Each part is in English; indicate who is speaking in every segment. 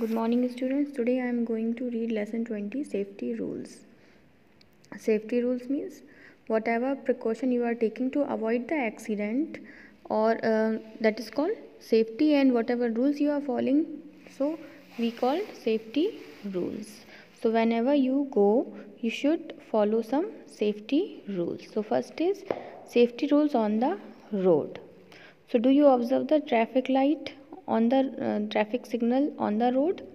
Speaker 1: Good morning students. Today I am going to read lesson 20 safety rules. Safety rules means whatever precaution you are taking to avoid the accident or uh, that is called safety and whatever rules you are following so we call safety rules. So whenever you go you should follow some safety rules. So first is safety rules on the road. So do you observe the traffic light on the uh, traffic signal on the road?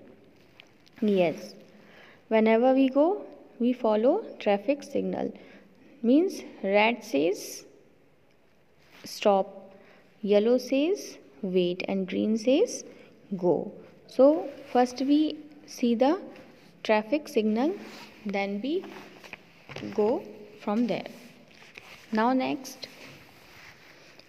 Speaker 1: Yes. Whenever we go we follow traffic signal. Means red says stop yellow says wait and green says go. So first we see the traffic signal then we go from there. Now next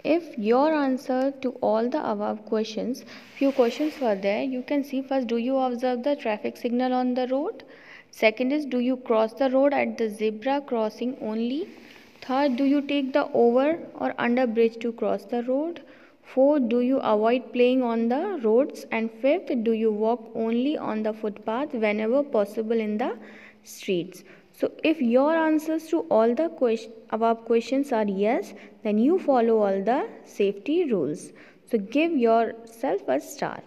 Speaker 1: if your answer to all the above questions few questions were there you can see first do you observe the traffic signal on the road? Second is do you cross the road at the zebra crossing only? Third do you take the over or under bridge to cross the road? Fourth do you avoid playing on the roads? And fifth do you walk only on the footpath whenever possible in the streets so if your answers to all the question, above questions are yes, then you follow all the safety rules. So give yourself a star.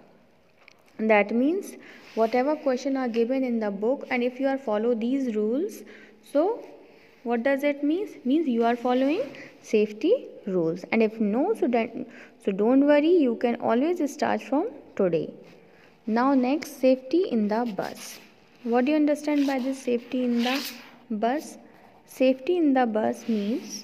Speaker 1: That means whatever question are given in the book and if you are follow these rules, so what does it mean? Means you are following safety rules. And if no, so, don't, so don't worry, you can always start from today. Now next, safety in the bus. What do you understand by this safety in the bus? Safety in the bus means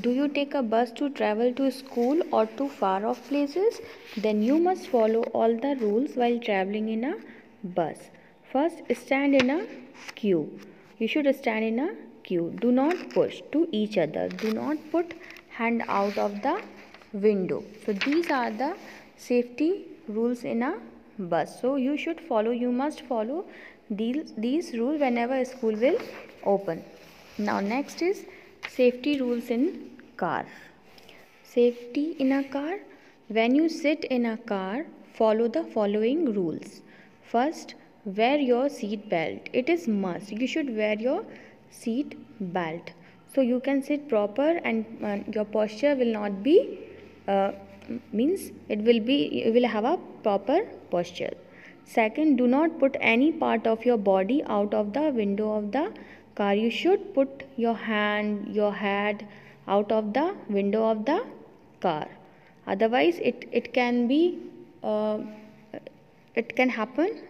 Speaker 1: Do you take a bus to travel to school or to far off places? Then you must follow all the rules while traveling in a bus. First, stand in a queue. You should stand in a queue. Do not push to each other. Do not put hand out of the window. So these are the safety rules in a bus. So you should follow, you must follow these, these rules whenever school will open. Now next is safety rules in car. Safety in a car. When you sit in a car, follow the following rules. First, wear your seat belt. It is must. You should wear your seat belt so you can sit proper and uh, your posture will not be uh, means it will be you will have a proper posture. Second do not put any part of your body out of the window of the car. You should put your hand your head out of the window of the car. Otherwise it it can be uh, it can happen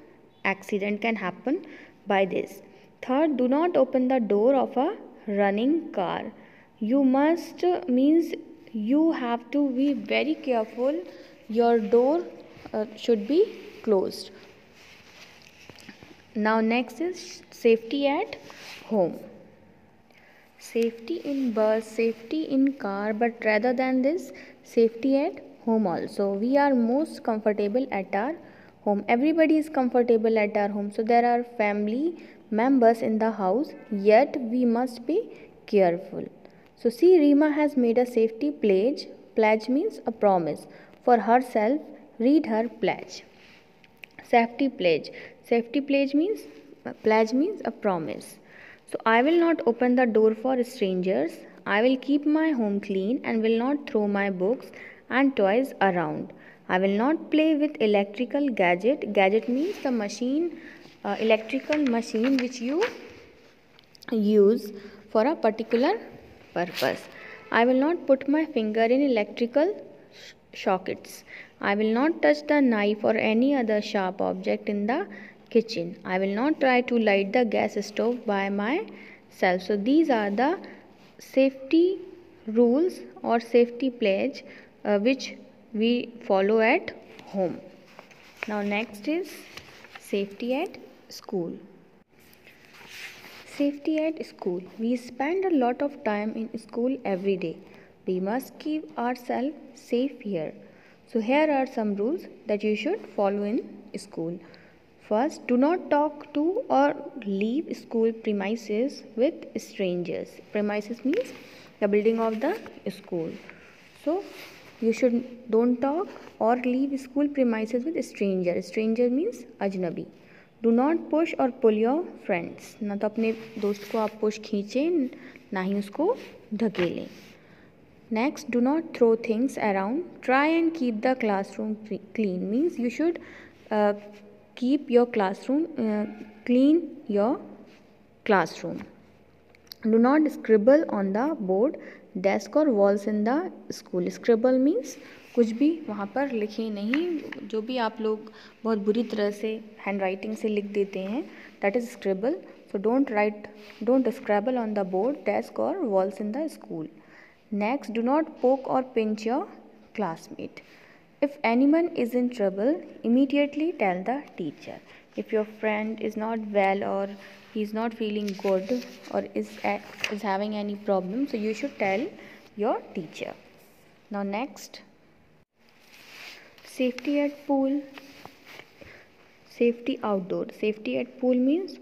Speaker 1: accident can happen by this. Third do not open the door of a running car. You must means you have to be very careful. Your door uh, should be closed. Now next is safety at home. Safety in bus safety in car but rather than this safety at home also. We are most comfortable at our home. Everybody is comfortable at our home. So there are family members in the house, yet we must be careful. So, see, Rima has made a safety pledge. Pledge means a promise for herself. Read her pledge. Safety pledge. Safety pledge means pledge means a promise. So, I will not open the door for strangers. I will keep my home clean and will not throw my books and toys around. I will not play with electrical gadget. Gadget means the machine uh, electrical machine which you use for a particular purpose. I will not put my finger in electrical sockets. I will not touch the knife or any other sharp object in the kitchen. I will not try to light the gas stove by myself. So these are the safety rules or safety pledge uh, which we follow at home. Now next is safety at school. Safety at school. We spend a lot of time in school every day. We must keep ourselves safe here. So, here are some rules that you should follow in school. First, do not talk to or leave school premises with strangers. Premises means the building of the school so you should don't talk or leave school premises with stranger stranger means ajnabi do not push और pull your friends ना तो अपने दोस्त को आप push खींचें ना ही उसको धकेलें। Next do not throw things around try and keep the classroom clean means you should keep your classroom clean your classroom. Do not scribble on the board, desk और walls in the school Scribble means कुछ भी वहाँ पर लिखे नहीं, जो भी आप लोग बहुत बुरी तरह से हैंड राइटिंग से लिख देते हैं that is scribble so don't write don't scribble on the board desk और walls in the school next do not poke और pinch your classmate if anyone is in trouble, immediately tell the teacher. If your friend is not well or he is not feeling good or is is having any problem so you should tell your teacher. Now next. Safety at pool. Safety outdoor. Safety at pool means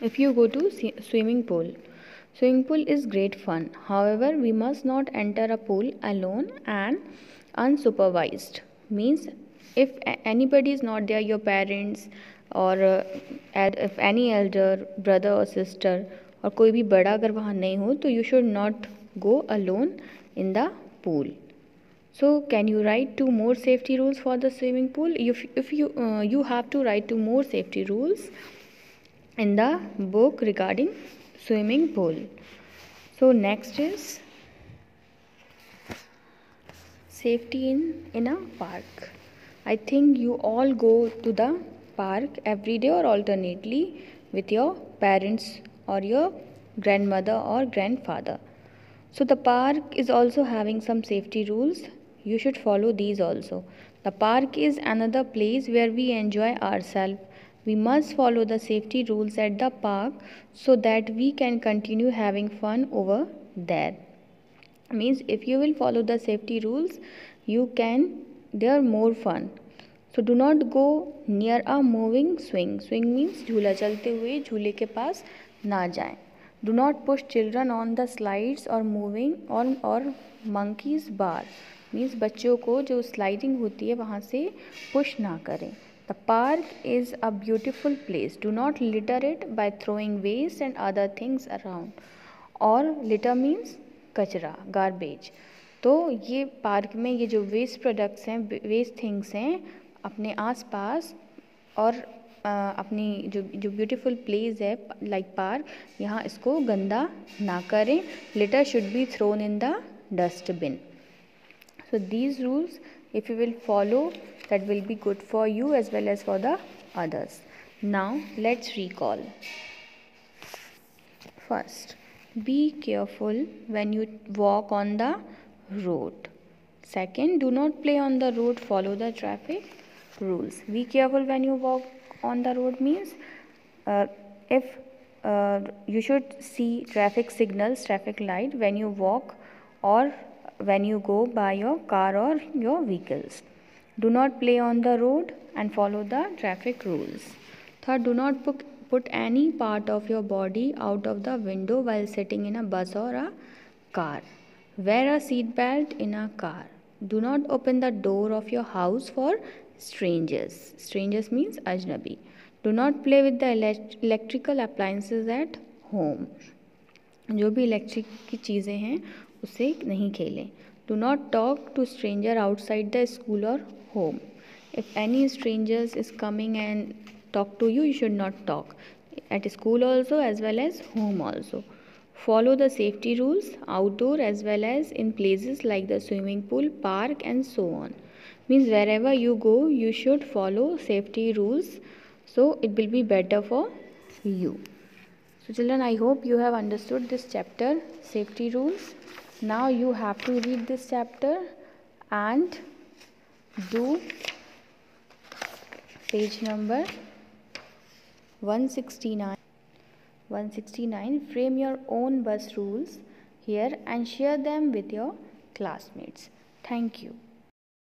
Speaker 1: if you go to swimming pool. Swimming pool is great fun. However we must not enter a pool alone and unsupervised. Means if anybody is not there your parents or uh, if any elder brother or sister और कोई भी बड़ा अगर वहाँ नहीं हो तो you should not go alone in the pool so can you write two more safety rules for the swimming pool if, if you uh, you have to write two more safety rules in the book regarding swimming pool so next is safety in in a park i think you all go to the park every day or alternately with your parents or your grandmother or grandfather so the park is also having some safety rules you should follow these also. The park is another place where we enjoy ourselves. We must follow the safety rules at the park so that we can continue having fun over there. Means if you will follow the safety rules, you can, they are more fun so do not go near a moving swing swing means झूला चलते हुए झूले के पास ना जाएँ. Do not push children on the slides और moving और और मंकीज बार मीन्स बच्चों को जो स्लाइडिंग होती है, वहाँ से पुश ना करें। The park is a beautiful place do not litter it by throwing waste and other things around और लिटर मीन्स कचरा गारबेज तो ये पार्क में ये जो वेस्ट प्रोडक्ट्स हैं वेस्ट थिंग्स हैं अपने आसपास और आ, अपनी जो जो ब्यूटीफुल प्लेस है लाइक पार्क यहाँ इसको गंदा ना करें। Litter should be thrown in the dustbin so these rules if you will follow that will be good for you as well as for the others now let's recall first be careful when you walk on the road second do not play on the road follow the traffic rules be careful when you walk on the road means uh, if uh, you should see traffic signals traffic light when you walk or when you go by your car or your vehicles. Do not play on the road and follow the traffic rules. Third, do not put, put any part of your body out of the window while sitting in a bus or a car. Wear a seat belt in a car. Do not open the door of your house for strangers. Strangers means ajnabi. Do not play with the electrical appliances at home. जो भी electric की चीज़ें हैं उससे नहीं खेलें do not talk to stranger outside the school और home if any strangers is coming and talk to you you should not talk at school also as well as home also follow the safety rules outdoor as well as in places like the swimming pool park and so on. Means wherever you go you should follow safety rules. So it will be better for you. So children i hope you have understood this chapter safety rules. Now you have to read this chapter and do page number 169 169 frame your own bus rules here and share them with your classmates. Thank you